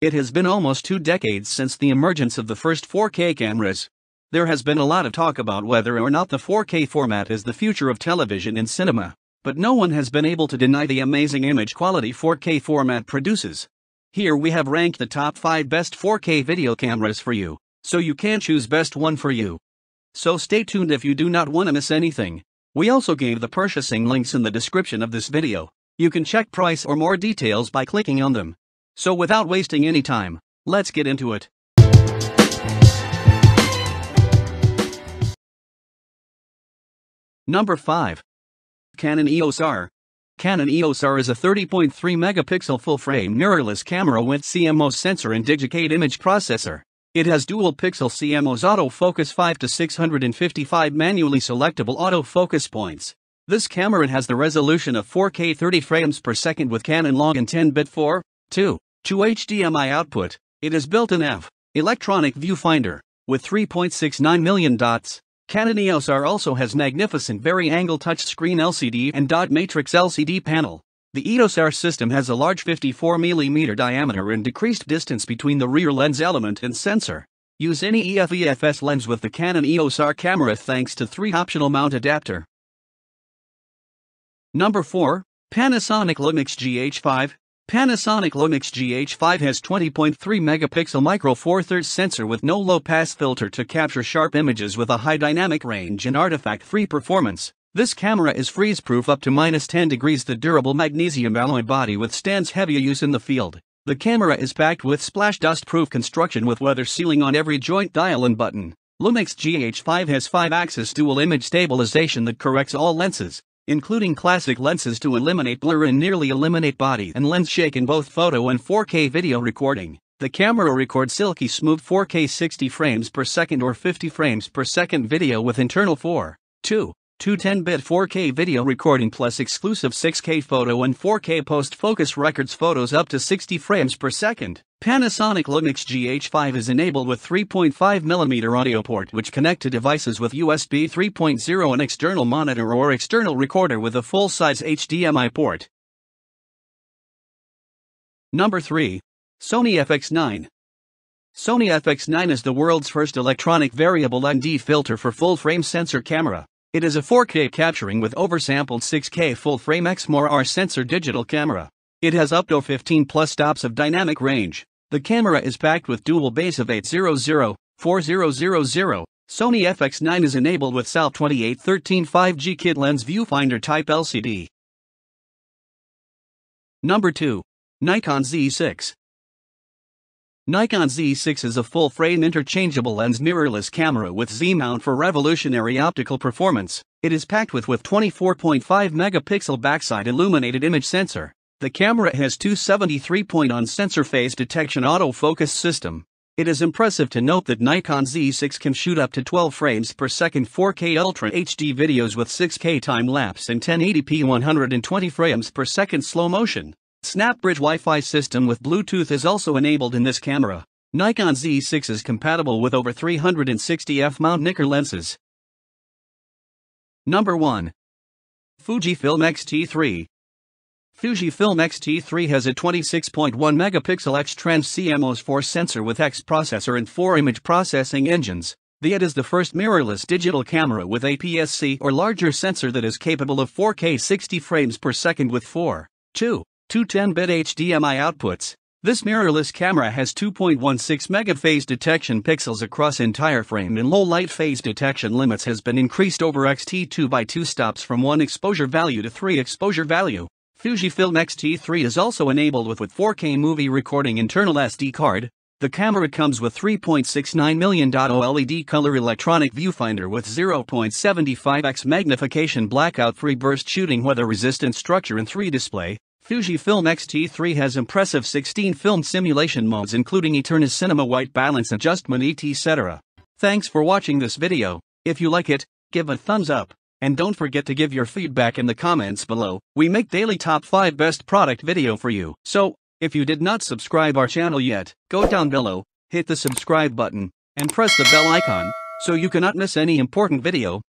It has been almost two decades since the emergence of the first 4K cameras. There has been a lot of talk about whether or not the 4K format is the future of television and cinema, but no one has been able to deny the amazing image quality 4K format produces. Here we have ranked the top 5 best 4K video cameras for you, so you can choose best one for you. So stay tuned if you do not want to miss anything. We also gave the purchasing links in the description of this video. You can check price or more details by clicking on them. So without wasting any time, let's get into it. Number 5. Canon EOS R. Canon EOS R is a 30.3 megapixel full-frame mirrorless camera with CMOS sensor and DIGIC 8 image processor. It has dual pixel CMOS autofocus 5 to 655 manually selectable autofocus points. This camera has the resolution of 4K 30 frames per second with Canon log and 10-bit 4, 2, 2 HDMI output. It is built in F, electronic viewfinder, with 3.69 million dots. Canon EOS R also has magnificent vari-angle touchscreen LCD and dot matrix LCD panel. The EOS R system has a large 54mm diameter and decreased distance between the rear lens element and sensor. Use any EF EFS lens with the Canon EOS R camera thanks to 3 optional mount adapter. Number 4, Panasonic Lumix GH5. Panasonic Lumix GH5 has 20.3 megapixel micro four thirds sensor with no low pass filter to capture sharp images with a high dynamic range and artifact-free performance. This camera is freeze-proof up to minus 10 degrees. The durable magnesium alloy body withstands heavy use in the field. The camera is packed with splash dust-proof construction with weather sealing on every joint dial and button. Lumix GH5 has 5-axis dual image stabilization that corrects all lenses, including classic lenses to eliminate blur and nearly eliminate body and lens shake in both photo and 4K video recording. The camera records silky smooth 4K 60 frames per second or 50 frames per second video with internal 4, 2, 210-bit 4K video recording plus exclusive 6K photo and 4K post-focus records photos up to 60 frames per second. Panasonic Lumix GH5 is enabled with 3.5mm audio port which connect to devices with USB 3.0 and external monitor or external recorder with a full-size HDMI port. Number 3. Sony FX9 Sony FX9 is the world's first electronic variable ND filter for full-frame sensor camera. It is a 4K capturing with oversampled 6K full-frame Exmor sensor digital camera. It has up to 15 plus stops of dynamic range. The camera is packed with dual base of 800, 4000. Sony FX9 is enabled with SAL 2813 5G kit lens viewfinder type LCD. Number 2. Nikon Z6. Nikon Z6 is a full-frame interchangeable lens mirrorless camera with Z-mount for revolutionary optical performance. It is packed with with 24.5 megapixel backside illuminated image sensor. The camera has 273-point on sensor phase detection autofocus system. It is impressive to note that Nikon Z6 can shoot up to 12 frames per second 4K Ultra HD videos with 6K time lapse and 1080p 120 frames per second slow motion. SnapBridge Wi-Fi system with Bluetooth is also enabled in this camera. Nikon Z6 is compatible with over 360 f-mount Nikkor lenses. Number 1. Fujifilm X-T3 Fujifilm X-T3 has a 26.1 megapixel X-Trans CMOS 4 sensor with X processor and 4 image processing engines. The IT is the first mirrorless digital camera with APS-C or larger sensor that is capable of 4K 60 frames per second with 4, 2, two 10-bit HDMI outputs. This mirrorless camera has 2.16 megaphase detection pixels across entire frame and low light phase detection limits has been increased over X-T2 by 2 stops from 1 exposure value to 3 exposure value. Fujifilm X-T3 is also enabled with with 4K movie recording internal SD card. The camera comes with 3.69 million OLED color electronic viewfinder with 0.75x magnification blackout free burst shooting weather resistant structure and 3 display. Fujifilm X-T3 has impressive 16 film simulation modes including Eterna Cinema White Balance Adjustment etc. Thanks for watching this video. If you like it, give a thumbs up. And don't forget to give your feedback in the comments below. We make daily top 5 best product video for you. So, if you did not subscribe our channel yet, go down below, hit the subscribe button, and press the bell icon, so you cannot miss any important video.